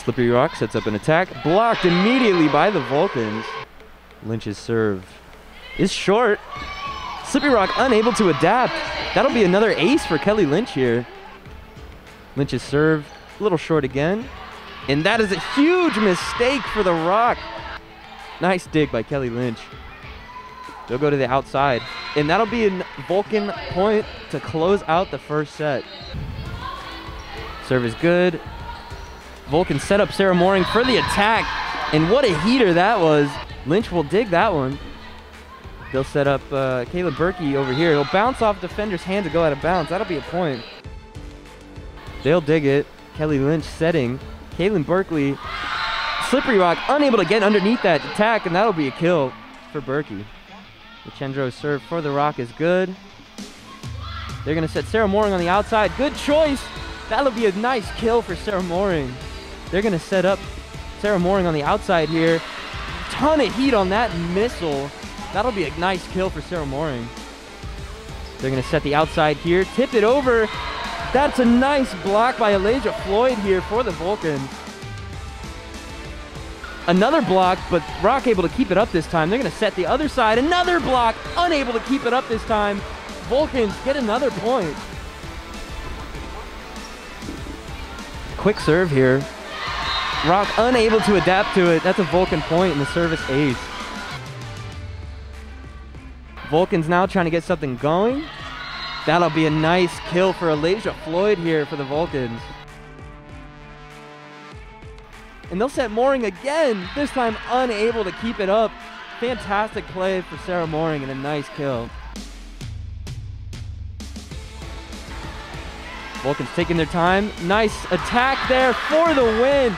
Slippery Rock sets up an attack, blocked immediately by the Vulcans. Lynch's serve is short. Slippery Rock unable to adapt. That'll be another ace for Kelly Lynch here. Lynch's serve a little short again. And that is a huge mistake for the Rock. Nice dig by Kelly Lynch. They'll go to the outside. And that'll be a Vulcan point to close out the first set. Serve is good. Vulcan set up Sarah Moehring for the attack. And what a heater that was. Lynch will dig that one. They'll set up uh, Caleb Berkey over here. He'll bounce off defender's hand to go out of bounds. That'll be a point. They'll dig it. Kelly Lynch setting. Kaylin Berkeley, Slippery Rock, unable to get underneath that attack, and that'll be a kill for Berkey. The Chendro serve for the Rock is good. They're going to set Sarah Moehring on the outside. Good choice. That'll be a nice kill for Sarah Moehring. They're going to set up Sarah Moehring on the outside here. Ton of heat on that missile. That'll be a nice kill for Sarah Moehring. They're going to set the outside here. Tip it over. That's a nice block by Elijah Floyd here for the Vulcans. Another block, but Rock able to keep it up this time. They're going to set the other side. Another block, unable to keep it up this time. Vulcans get another point. Quick serve here. Rock unable to adapt to it. That's a Vulcan point and the service ace. Vulcans now trying to get something going. That'll be a nice kill for Elijah Floyd here for the Vulcans. And they'll set Moehring again, this time unable to keep it up. Fantastic play for Sarah Moehring and a nice kill. Vulcans taking their time. Nice attack there for the win.